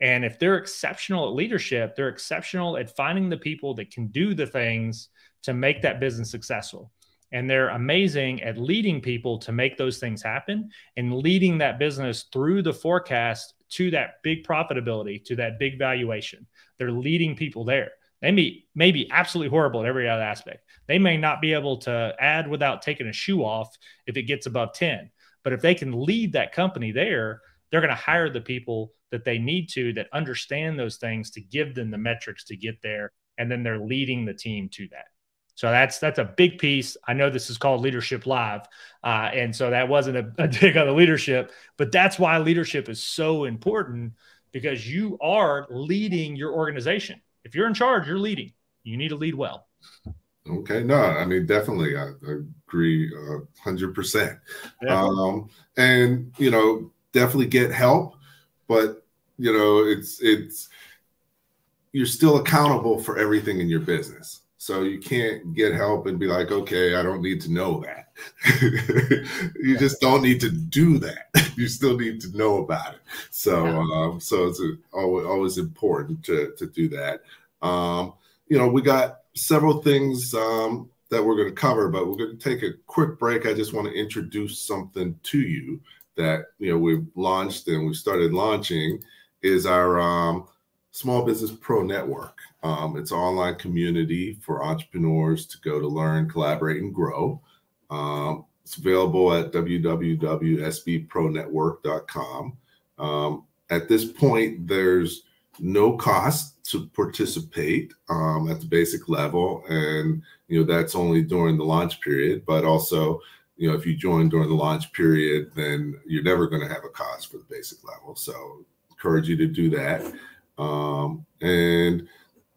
And if they're exceptional at leadership, they're exceptional at finding the people that can do the things to make that business successful. And they're amazing at leading people to make those things happen and leading that business through the forecast to that big profitability, to that big valuation. They're leading people there. They may, may be absolutely horrible at every other aspect. They may not be able to add without taking a shoe off if it gets above 10. But if they can lead that company there, they're going to hire the people that they need to that understand those things to give them the metrics to get there. And then they're leading the team to that. So that's that's a big piece. I know this is called Leadership Live, uh, and so that wasn't a, a dig on the leadership, but that's why leadership is so important because you are leading your organization if you're in charge, you're leading. You need to lead well. Okay, no, I mean definitely, I, I agree, hundred uh, percent. Um, and you know, definitely get help, but you know, it's it's you're still accountable for everything in your business. So you can't get help and be like, okay, I don't need to know that. you just don't need to do that. you still need to know about it. So, yeah. um, so it's a, always, always important to to do that. Um, you know, we got several things um, that we're going to cover, but we're going to take a quick break. I just want to introduce something to you that you know we've launched and we started launching is our um, Small Business Pro Network. Um, it's an online community for entrepreneurs to go to learn, collaborate, and grow. Um, it's available at www.sbpronetwork.com. Um, at this point, there's no cost to participate um, at the basic level, and you know that's only during the launch period. But also, you know, if you join during the launch period, then you're never going to have a cost for the basic level. So, encourage you to do that. Um, and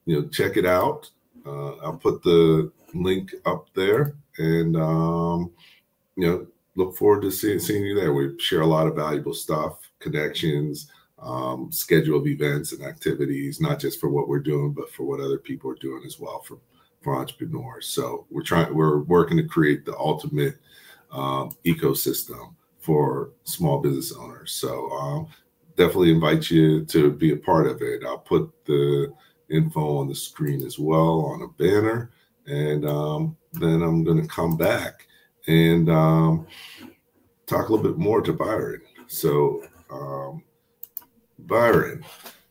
you know, check it out. Uh, I'll put the link up there, and um, you know, look forward to seeing seeing you there. We share a lot of valuable stuff, connections, um, schedule of events and activities, not just for what we're doing, but for what other people are doing as well for for entrepreneurs. So we're trying, we're working to create the ultimate um, ecosystem for small business owners. So um, definitely invite you to be a part of it. I'll put the info on the screen as well on a banner. And um, then I'm going to come back and um, talk a little bit more to Byron. So, um, Byron,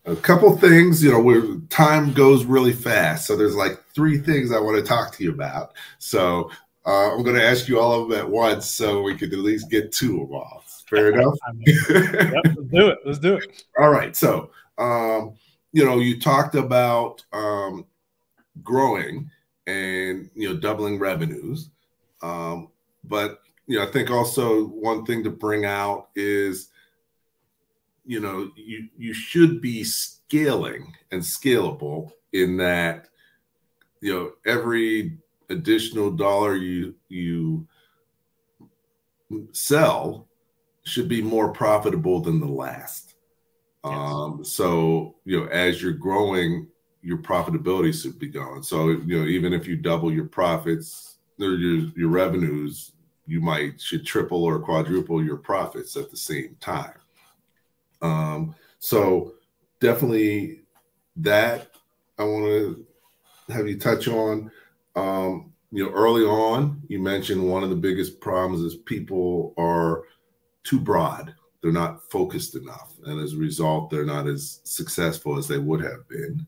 a couple things, you know, where time goes really fast. So, there's like three things I want to talk to you about. So, uh, I'm going to ask you all of them at once so we could at least get two of them off. Fair enough? yep, let's do it. Let's do it. All right. So, um, you know, you talked about um, growing and you know doubling revenues, um, but you know I think also one thing to bring out is you know you you should be scaling and scalable in that you know every additional dollar you you sell should be more profitable than the last um, so you know, as you're growing, your profitability should be going. So you know, even if you double your profits or your your revenues, you might should triple or quadruple your profits at the same time. Um, so definitely that I want to have you touch on. Um, you know, early on, you mentioned one of the biggest problems is people are too broad they're not focused enough. And as a result, they're not as successful as they would have been.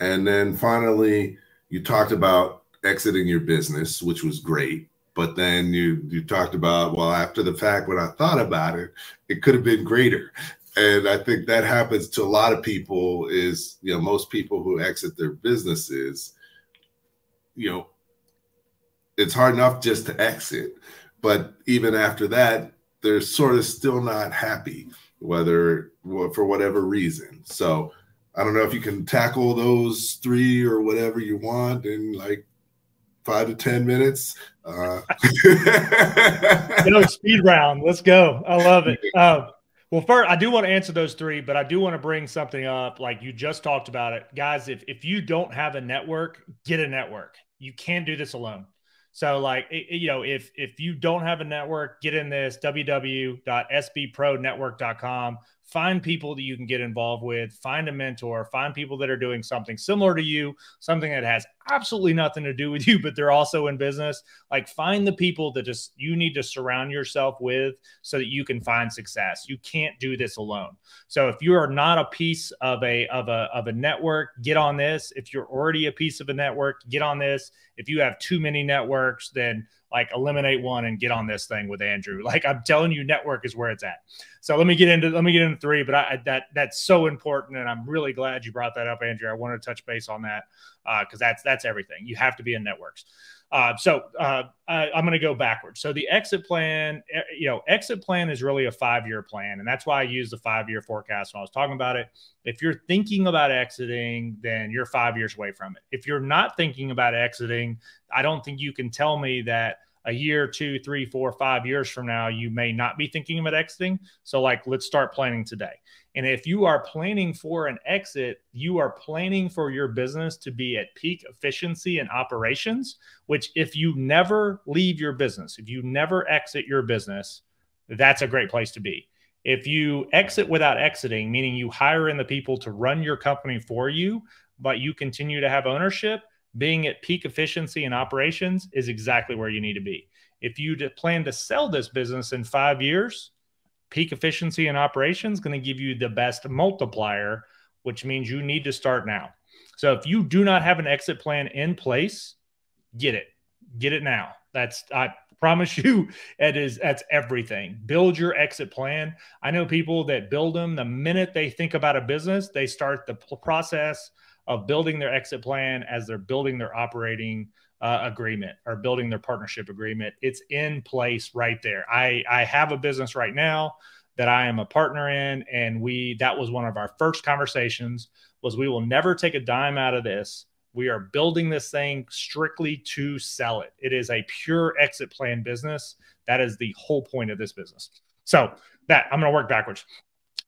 And then finally, you talked about exiting your business, which was great. But then you you talked about, well, after the fact, when I thought about it, it could have been greater. And I think that happens to a lot of people is, you know, most people who exit their businesses, you know, it's hard enough just to exit. But even after that, they're sort of still not happy, whether for whatever reason. So I don't know if you can tackle those three or whatever you want in like five to ten minutes. Uh, you know, speed round. Let's go. I love it. Um, Well, first, I do want to answer those three, but I do want to bring something up. Like you just talked about it, guys. If if you don't have a network, get a network. You can't do this alone. So, like you know, if if you don't have a network, get in this www.sbpronetwork.com find people that you can get involved with, find a mentor, find people that are doing something similar to you, something that has absolutely nothing to do with you, but they're also in business. Like find the people that just you need to surround yourself with so that you can find success. You can't do this alone. So if you are not a piece of a of a of a network, get on this. If you're already a piece of a network, get on this. If you have too many networks, then like eliminate one and get on this thing with Andrew. Like I'm telling you, network is where it's at. So let me get into let me get into three, but I, that that's so important, and I'm really glad you brought that up, Andrew. I want to touch base on that because uh, that's that's everything. You have to be in networks. Uh, so uh, I, am going to go backwards. So the exit plan, you know, exit plan is really a five year plan, and that's why I use the five year forecast when I was talking about it. If you're thinking about exiting, then you're five years away from it. If you're not thinking about exiting, I don't think you can tell me that a year, two, three, four, five years from now, you may not be thinking about exiting. So, like, let's start planning today. And if you are planning for an exit, you are planning for your business to be at peak efficiency and operations, which, if you never leave your business, if you never exit your business, that's a great place to be. If you exit without exiting, meaning you hire in the people to run your company for you, but you continue to have ownership, being at peak efficiency and operations is exactly where you need to be. If you plan to sell this business in five years, peak efficiency and operations is going to give you the best multiplier, which means you need to start now. So if you do not have an exit plan in place, get it. Get it now. That's I promise you it is that's everything. Build your exit plan. I know people that build them the minute they think about a business, they start the process of building their exit plan as they're building their operating uh, agreement or building their partnership agreement. It's in place right there. I, I have a business right now that I am a partner in, and we that was one of our first conversations was we will never take a dime out of this. We are building this thing strictly to sell it. It is a pure exit plan business. That is the whole point of this business. So that I'm going to work backwards.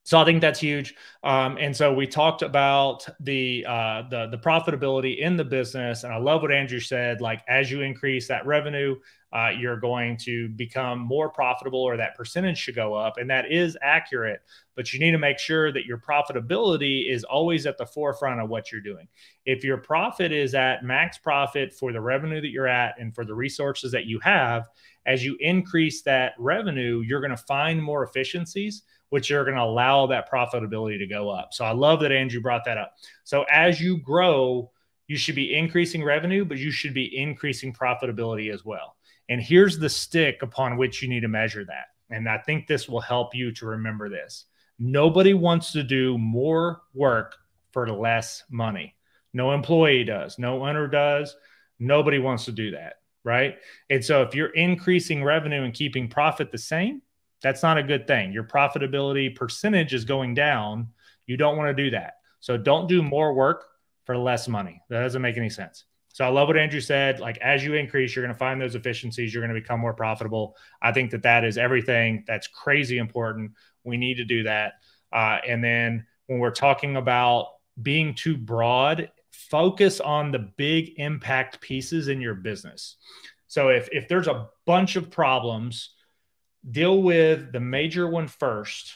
So I think that's huge. Um, and so we talked about the, uh, the the profitability in the business, and I love what Andrew said. Like as you increase that revenue, uh, you're going to become more profitable, or that percentage should go up, and that is accurate. But you need to make sure that your profitability is always at the forefront of what you're doing. If your profit is at max profit for the revenue that you're at and for the resources that you have, as you increase that revenue, you're going to find more efficiencies which are going to allow that profitability to go up. So I love that Andrew brought that up. So as you grow, you should be increasing revenue, but you should be increasing profitability as well. And here's the stick upon which you need to measure that. And I think this will help you to remember this. Nobody wants to do more work for less money. No employee does, no owner does. Nobody wants to do that. Right. And so if you're increasing revenue and keeping profit the same, that's not a good thing. Your profitability percentage is going down. You don't want to do that. So don't do more work for less money. That doesn't make any sense. So I love what Andrew said. Like as you increase, you're going to find those efficiencies. You're going to become more profitable. I think that that is everything. That's crazy important. We need to do that. Uh, and then when we're talking about being too broad, focus on the big impact pieces in your business. So if if there's a bunch of problems deal with the major one first,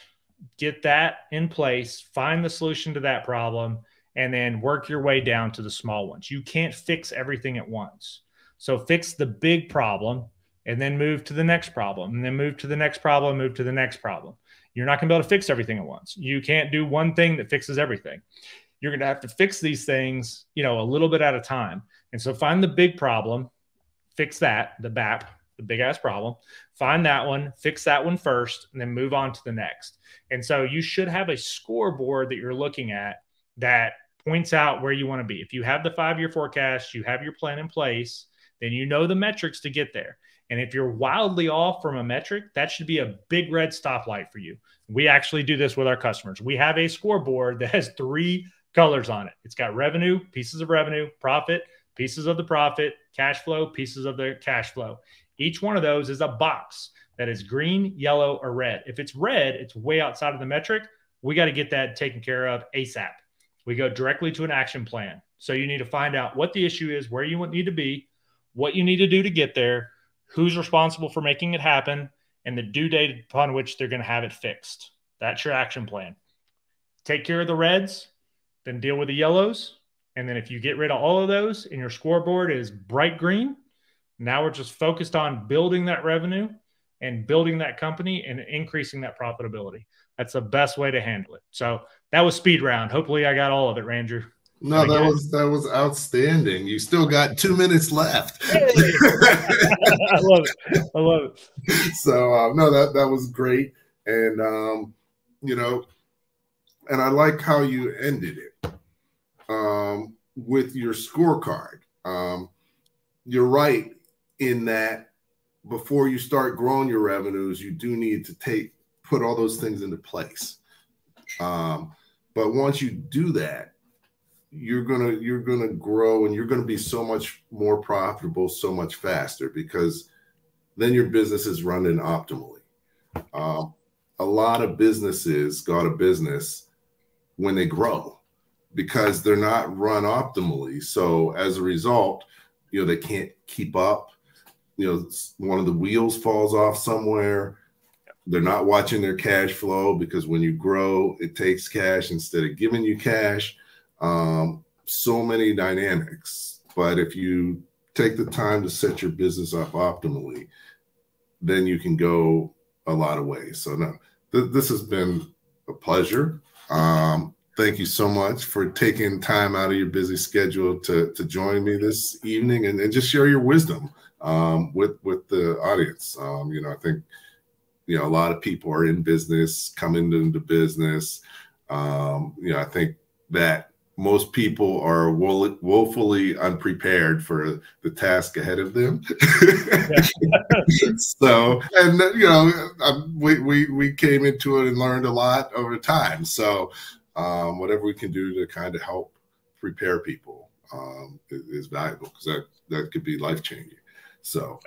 get that in place, find the solution to that problem, and then work your way down to the small ones. You can't fix everything at once. So fix the big problem and then move to the next problem, and then move to the next problem, move to the next problem. You're not going to be able to fix everything at once. You can't do one thing that fixes everything. You're going to have to fix these things, you know, a little bit at a time. And so find the big problem, fix that, the BAP, the big ass problem, find that one, fix that one first, and then move on to the next. And so you should have a scoreboard that you're looking at that points out where you want to be. If you have the five year forecast, you have your plan in place, then you know the metrics to get there. And if you're wildly off from a metric, that should be a big red stoplight for you. We actually do this with our customers. We have a scoreboard that has three colors on it. It's got revenue, pieces of revenue, profit, pieces of the profit, cash flow, pieces of the cash flow. Each one of those is a box that is green, yellow, or red. If it's red, it's way outside of the metric. We got to get that taken care of ASAP. We go directly to an action plan. So you need to find out what the issue is, where you need to be, what you need to do to get there, who's responsible for making it happen, and the due date upon which they're going to have it fixed. That's your action plan. Take care of the reds, then deal with the yellows. And then if you get rid of all of those and your scoreboard is bright green, now we're just focused on building that revenue and building that company and increasing that profitability. That's the best way to handle it. So that was speed round. Hopefully I got all of it, Ranger. No, that was that was outstanding. You still got two minutes left. Hey. I love it. I love it. So uh, no, that that was great, and um, you know, and I like how you ended it um, with your scorecard. Um, you're right in that before you start growing your revenues, you do need to take put all those things into place. Um, but once you do that, you're gonna you're gonna grow and you're gonna be so much more profitable so much faster because then your business is running optimally. Um, a lot of businesses go of business when they grow because they're not run optimally. So as a result, you know they can't keep up. You know, one of the wheels falls off somewhere. They're not watching their cash flow because when you grow, it takes cash instead of giving you cash um, so many dynamics. But if you take the time to set your business up optimally, then you can go a lot of ways. So no, th- this has been a pleasure. Um, thank you so much for taking time out of your busy schedule to to join me this evening and, and just share your wisdom um, with with the audience. Um, you know, I think you know a lot of people are in business, coming into business. Um, you know, I think that most people are woe- woefully unprepared for the task ahead of them. so, and you know, we, we we came into it and learned a lot over time. So, um, whatever we can do to kind of help prepare people um, is, is, valuable because that that could be life changing. So,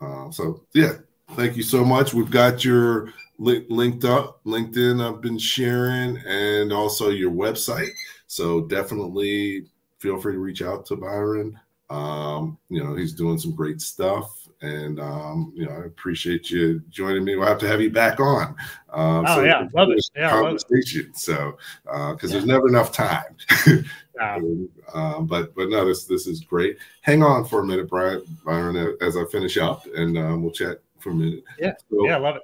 uh, so yeah, thank you so much. We've got your li- linked up LinkedIn. I've been sharing, and also your website. So definitely feel free to reach out to Byron. Um, you know, he's doing some great stuff. And um, you know, I appreciate you joining me. We'll have to have you back on. Um, oh so yeah, love it. Yeah, conversation. Love it. So because uh, yeah. there's never enough time. um, but but no, this this is great. Hang on for a minute, Brian, Byron, as I finish up, and um, we'll chat for a minute. Yeah, so, yeah, I love it.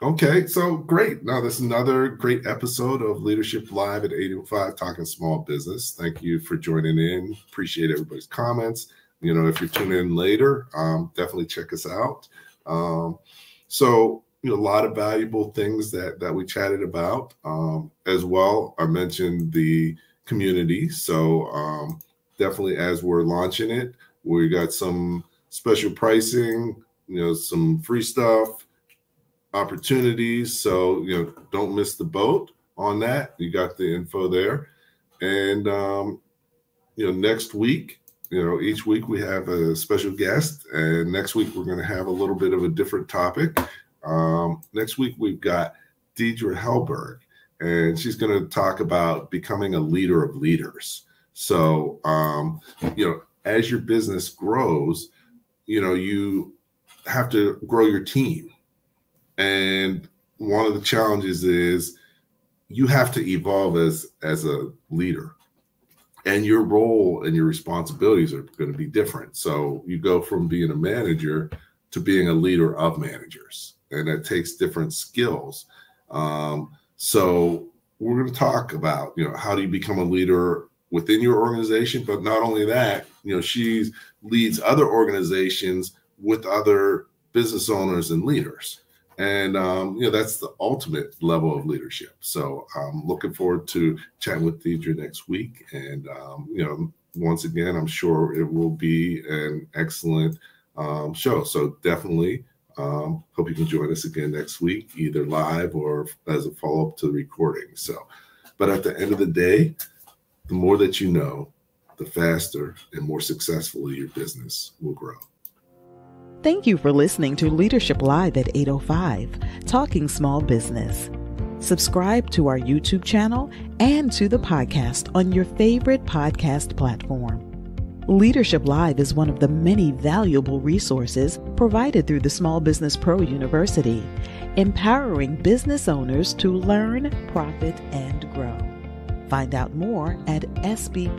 Okay, so great. Now, this is another great episode of Leadership Live at 805 Talking Small Business. Thank you for joining in. Appreciate everybody's comments. You know, if you're tuning in later, um, definitely check us out. Um, so, you know, a lot of valuable things that that we chatted about um, as well. I mentioned the community. So, um, definitely as we're launching it, we got some special pricing, you know, some free stuff opportunities. So, you know, don't miss the boat on that. You got the info there. And, um, you know, next week, you know, each week we have a special guest. And next week we're going to have a little bit of a different topic. Um, next week we've got Deidre Hellberg, and she's going to talk about becoming a leader of leaders. So, um, you know, as your business grows, you know, you have to grow your team and one of the challenges is you have to evolve as as a leader. And your role and your responsibilities are going to be different. So you go from being a manager to being a leader of managers, and that takes different skills. Um, so we're going to talk about you know how do you become a leader within your organization, but not only that, you know she leads other organizations with other business owners and leaders and um, you know that's the ultimate level of leadership. So I'm looking forward to chatting with Deidre next week, and um, you know once again I'm sure it will be an excellent um, show. So definitely um, hope you can join us again next week, either live or as a follow up to the recording. So, but at the end of the day, the more that you know, the faster and more successfully your business will grow. Thank you for listening to Leadership Live at 805, Talking Small Business. Subscribe to our YouTube channel and to the podcast on your favorite podcast platform. Leadership Live is one of the many valuable resources provided through the Small Business Pro University, empowering business owners to learn, profit, and grow. Find out more at sbpro.u.com.